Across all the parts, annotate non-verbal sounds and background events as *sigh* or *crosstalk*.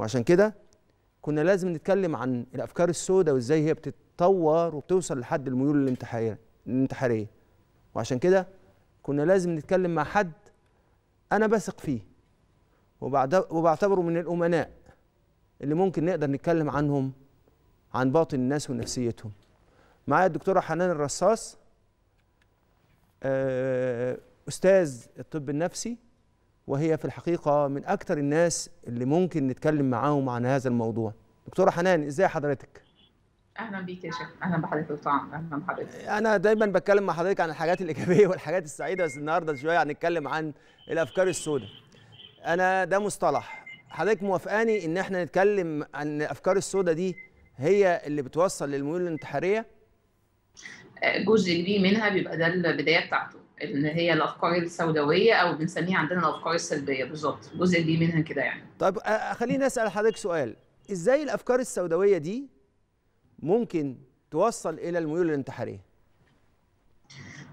وعشان كده كنا لازم نتكلم عن الأفكار السوداء وإزاي هي بتتطور وبتوصل لحد الميول الانتحاريه الانتحارية. وعشان كده كنا لازم نتكلم مع حد أنا بثق فيه وبعتبره من الأمناء اللي ممكن نقدر نتكلم عنهم عن باطن الناس ونفسيتهم. معايا الدكتورة حنان الرصاص آه، أستاذ الطب النفسي وهي في الحقيقة من أكثر الناس اللي ممكن نتكلم معاهم عن هذا الموضوع. دكتورة حنان إزاي حضرتك؟ أهلا بيك يا شيخ. أهلا بحضرتك طبعا. أهلا بحضرتك. أنا دايما بتكلم مع حضرتك عن الحاجات الإيجابية *laughs* والحاجات السعيدة بس النهارده شوية هنتكلم عن الأفكار السوداء. أنا ده مصطلح. حضرتك موافقاني إن إحنا نتكلم عن الأفكار السوداء دي هي اللي بتوصل للميول الانتحارية؟ جزء كبير منها بيبقى ده البداية بتاعته. إن هي الأفكار السوداوية أو بنسميها عندنا الأفكار السلبية. بالظبط. جزء كبير منها كده يعني. طيب خليني أسأل حضرتك سؤال. إزاي الأفكار السوداوية دي ممكن توصل إلى الميول الانتحارية؟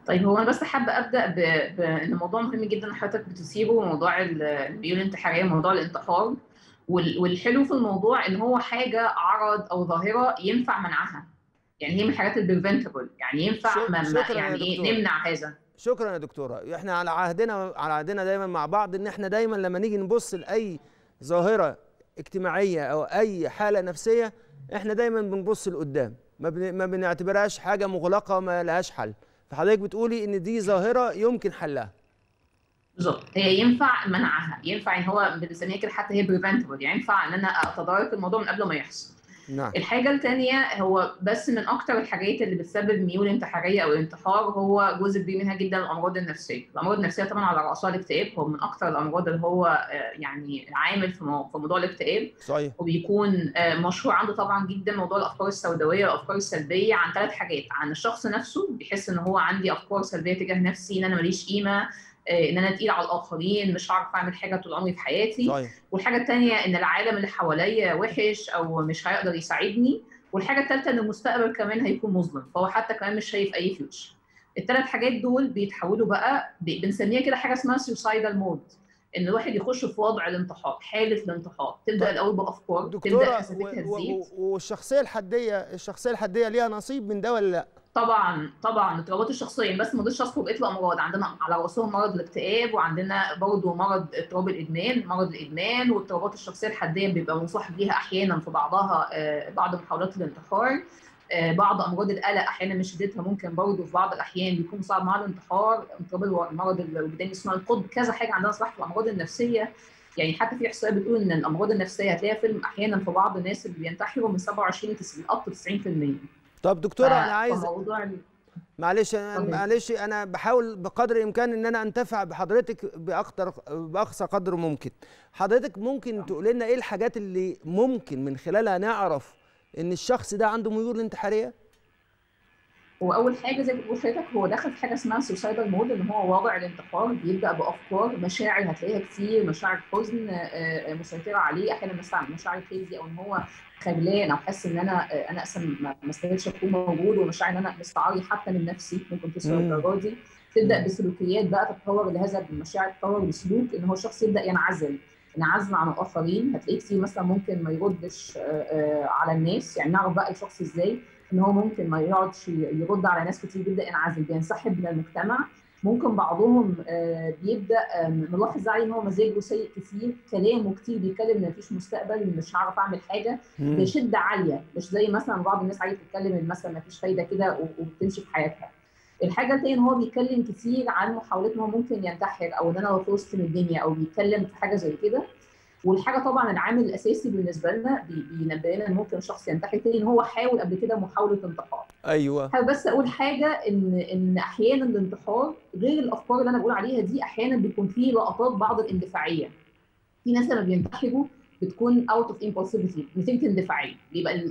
طيب هو أنا بس حابة أبدأ بان موضوع مهم جدا حضرتك بتثيره موضوع ال- الميول الانتحارية موضوع الانتحار. وال- والحلو في الموضوع إن هو حاجة عرض أو ظاهرة ينفع منعها. يعني هي من الحاجات ال preventable يعني ينفع شكراً يعني. نمنع هذا. شكرا يا دكتورة. إحنا على عهدنا على عهدنا دايما مع بعض إن إحنا دايما لما نيجي نبص لأي ظاهرة اجتماعية أو أي حالة نفسية إحنا دايما بنبص لقدام. ما بن- ما بنعتبرهاش حاجة مغلقة ما لهاش حل. فحضرتك بتقولي إن دي ظاهرة يمكن حلها. بالظبط. هي ينفع منعها. ينفع إن هو بنسميها كده حتى هي preventable يعني ينفع إن أنا أتدارك الموضوع من قبل ما يحصل. نعم. الحاجة الثانية هو بس من أكتر الحاجات اللي بتسبب ميول انتحارية أو انتحار هو جزء كبير منها جدا الأمراض النفسية. الأمراض النفسية طبعا على راسها الاكتئاب هو من أكتر الأمراض اللي هو آه، يعني عامل في مو- في موضوع الاكتئاب. صحيح. وبيكون آه، مشهور عنده طبعا جدا موضوع الأفكار السوداوية والأفكار السلبية عن ثلاث حاجات. عن الشخص نفسه بيحس إن هو عندي أفكار سلبية تجاه نفسي إن أنا ماليش قيمة إن أنا تقيل على الآخرين مش هعرف أعمل حاجة طول عمري في حياتي. صحيح. والحاجة الثانية إن العالم اللي حواليا وحش أو مش هيقدر يساعدني. والحاجة الثالثه إن المستقبل كمان هيكون مظلم فهو حتى كمان مش شايف أي future الثلاث حاجات دول بيتحولوا بقى بنسميها كده حاجة اسمها suicidal mode إن الواحد يخش في وضع الانتحار حالة الانتحار. تبدأ طيب. الأول بافكار تبدأ دكتورة حساسيتها تزيد والشخصية الحدية الشخصية الحدية ليها نصيب من ده ولا لأ؟ طبعا طبعا الاضطرابات الشخصية بس ما رضيتش اذكر بقية الأمراض. عندنا على رأسهم مرض الاكتئاب وعندنا برضه مرض اضطراب الإدمان مرض الإدمان واضطرابات الشخصية الحادية بيبقى مصاحب ليها أحيانا في بعضها آه، بعض محاولات الانتحار. آه، بعض أمراض القلق أحيانا من شدتها ممكن برضه في بعض الأحيان بيكون صعب مع الانتحار. اضطراب المرض الوجداني اسمه القطب كذا حاجة عندنا صراحة في الأمراض النفسية. يعني حتى في احصائيه بتقول إن الأمراض النفسية هتلاقيها فيلم أحيانا في بعض الناس اللي بينتحروا من 27 ل 90 up to 90% طب دكتورة أنا عايز معلش أنا. معلش أنا بحاول بقدر الإمكان إن أنا أنتفع بحضرتك باقدر بأقصى قدر ممكن حضرتك ممكن تقول لنا إيه الحاجات اللي ممكن من خلالها نعرف إن الشخص ده عنده ميول انتحارية هو اول حاجة زي ما بتقول حضرتك هو دخل في حاجة اسمها suicidal mode إن هو واقع الانتحار بيبدأ بأفكار مشاعر هتلاقيها كتير مشاعر حزن آه، آه، مسيطرة عليه أحيانا مثلا مشاعر crazy أو إن هو خجلان أو حاسس إن أنا آه، أنا أصلا ما استاهلش أكون موجود ومشاعر إن أنا مستعاري حتى من نفسي ممكن توصل مم. للدرجه دي. تبدأ بسلوكيات بقى تتطور لهذا المشاعر تتطور لسلوك إن هو الشخص يبدأ ينعزل ينعزل عن الآخرين. هتلاقيه كتير مثلا ممكن ما يردش على الناس. يعني نعرف بقى الشخص إزاي إن هو ممكن ما يقعدش يرد على ناس كتير بيبدا ينعزل بينسحب من المجتمع. ممكن بعضهم آه، بيبدأ آه، نلاحظ عليه إن هو مزاجه سيء كتير كلامه كتير بيتكلم إن مفيش مستقبل مش هعرف أعمل حاجة. بشده عالية مش زي مثلا بعض الناس عايزة تتكلم إن مثلا مفيش فايدة كده وبتمشي في حياتها. الحاجة الثانية إن هو بيتكلم كتير عن محاولات إن هو ممكن ينتحر أو إن أنا زهقت من الدنيا أو بيتكلم في حاجة زي كده. والحاجة طبعا العامل الأساسي بالنسبة لنا بي- بينبه لنا إن ممكن شخص ينتحر تاني إن هو حاول قبل كده محاولة انتحار. أيوه. حابب بس أقول حاجة إن إن أحيانا الانتحار غير الأفكار اللي أنا بقول عليها دي أحيانا بيكون فيه لقطات بعض الاندفاعية. في ناس لما بينتحروا بتكون out of impulsivity نتيجه اندفاعيه بيبقى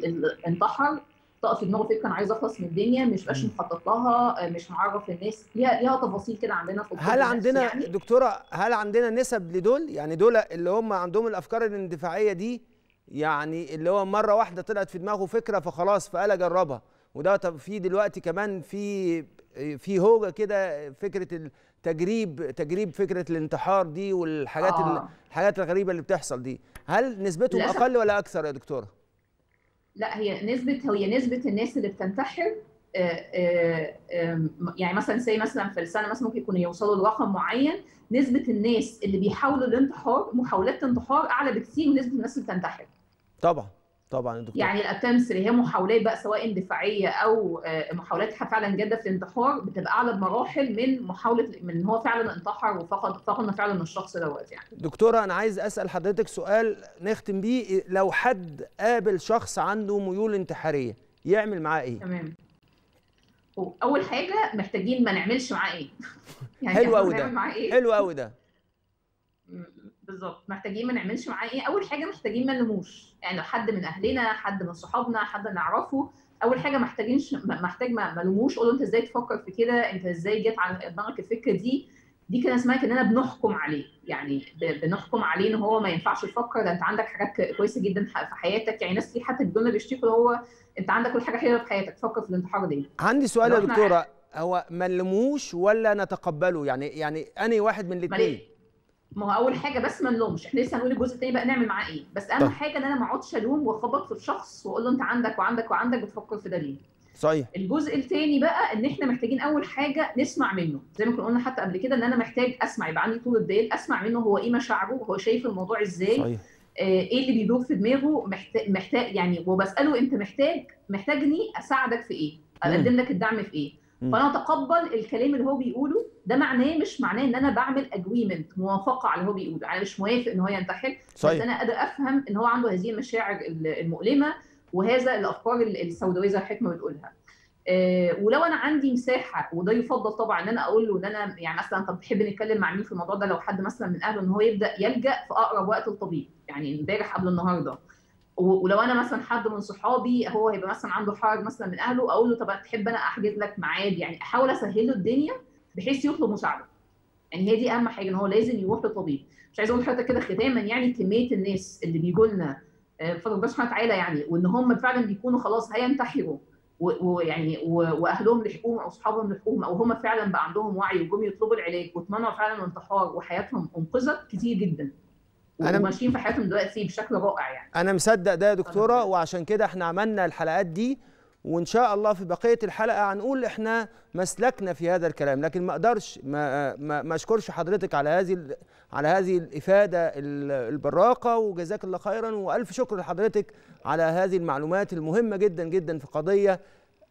انتحر طاق في دماغه فكره أنا عايز أخلص من الدنيا مش بقاش مم. مخطط لها مش معرف الناس ليها ليها تفاصيل كده عندنا في هل عندنا يعني. دكتورة هل عندنا نسب لدول يعني دول اللي هم عندهم الأفكار الاندفاعية دي يعني اللي هو مرة واحدة طلعت في دماغه فكرة فخلاص فقال أجربها وده طب في دلوقتي كمان في في هوجة كده فكرة التجريب تجريب فكرة الانتحار دي والحاجات آه. الحاجات الغريبة اللي بتحصل دي هل نسبتهم. أقل ولا أكثر يا دكتورة لا هي نسبة هي نسبة الناس اللي بتنتحر آه، آه، يعني مثلا زي مثلا في السنة مثلا ممكن يكونوا يوصلوا لرقم معين نسبة الناس اللي بيحاولوا الانتحار محاولات الانتحار أعلى بكثير من نسبة الناس اللي بتنتحر. طبعا. طبعا دكتور. يعني الاتمس اللي هي محاولات بقى سواء اندفاعية أو آه، محاولات فعلا جادة في الانتحار بتبقى أعلى بمراحل من محاولة من هو فعلا انتحر وفقد فقدنا فعلا الشخص دوت يعني. دكتورة أنا عايز أسأل حضرتك سؤال نختم بيه. لو حد قابل شخص عنده ميول انتحارية يعمل معاه إيه؟ تمام. اول حاجة محتاجين ما نعملش معاه إيه؟ *laughs* يعني حلو قوي ده. إيه؟ حلو قوي ده. بالظبط. محتاجين ما نعملش معاه إيه؟ أول حاجة محتاجين ما نلوموش يعني لو حد من أهلنا حد من صحابنا حد نعرفه. أول حاجة محتاجينش م- محتاج ما نلوموش قول له أنت إزاي تفكر في كده؟ أنت إزاي جت على دماغك الفكرة دي؟ دي كده اسمها كأننا بنحكم عليه. يعني بنحكم عليه إن هو ما ينفعش يفكر. ده أنت عندك حاجات كويسة جدا في حياتك. يعني ناس حتى بيقولوا بيشتكوا هو أنت عندك كل حاجة حلوة في حياتك. فكر في الانتحار ليه عندي سؤال يا دكتورة. هو ما نلموش ولا نتقبله؟ يعني يعني أنهي واحد من الاثنين؟ ما هو أول حاجة بس ما نلومش. إحنا لسه هنقول الجزء الثاني بقى نعمل معاه إيه. بس أهم طيب. حاجة إن أنا ما أقعدش ألوم وأخبط في الشخص وأقول له أنت عندك وعندك وعندك بتفكر في ده ليه صحيح. الجزء الثاني بقى إن إحنا محتاجين أول حاجة نسمع منه. زي ما كنا قلنا حتى قبل كده إن أنا محتاج أسمع يبقى عندي طول البال أسمع منه هو إيه مشاعره هو شايف الموضوع إزاي صحيح. آه، إيه اللي بيدور في دماغه محتاج محتاج يعني وبسأله أنت محتاج محتاجني أساعدك في إيه أقدم لك الدعم في إيه. فأنا أتقبل الكلام اللي هو بيقوله. ده معناه مش معناه إن أنا بعمل اجريمنت موافقة على اللي هو بيقوله. أنا مش موافق إن هو ينتحر بس صحيح. أنا قادر أفهم إن هو عنده هذه المشاعر ال- المؤلمة وهذا الأفكار ال- السوداوية زي الحكمه بتقولها. آه، ولو أنا عندي مساحة وده يفضل طبعا إن أنا أقول له إن أنا يعني مثلا طب تحب نتكلم مع مين في الموضوع ده؟ لو حد مثلا من أهله إن هو يبدأ يلجأ في أقرب وقت للطبيب. يعني إمبارح قبل النهارده. ولو أنا مثلا حد من صحابي هو هيبقى مثلا عنده حرج مثلا من أهله أقول له طب تحب أنا أحجز لك ميعاد؟ يعني أحاول أسهل له الدنيا بحيث يطلب مساعدة. يعني هي دي أهم حاجة إن هو لازم يروح لطبيب مش عايزه أقول لحضرتك كده ختاما يعني كمية الناس اللي بيجوا لنا آه، بفضل الله سبحانه وتعالى يعني وإن هم فعلا بيكونوا خلاص هينتحروا ويعني وأهلهم لحقوهم أو اصحابهم لحقوهم أو هم فعلا بقى عندهم وعي وجم يطلبوا العلاج واتمنعوا فعلا الانتحار وحياتهم أنقذت كتير جدا. أنا م- وماشيين في حياتهم دلوقتي بشكل رائع يعني. أنا مصدق ده يا دكتورة. وعشان كده إحنا عملنا الحلقات دي وإن شاء الله في بقية الحلقة هنقول إحنا مسلكنا في هذا الكلام. لكن ما أقدرش ما ما, ما أشكرش حضرتك على هذه على هذه الإفادة ال- البراقة وجزاك الله خيرا وألف شكر لحضرتك على هذه المعلومات المهمة جدا جدا في قضية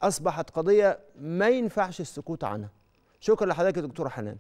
أصبحت قضية ما ينفعش السكوت عنها. شكرا لحضرتك يا دكتورة حنان.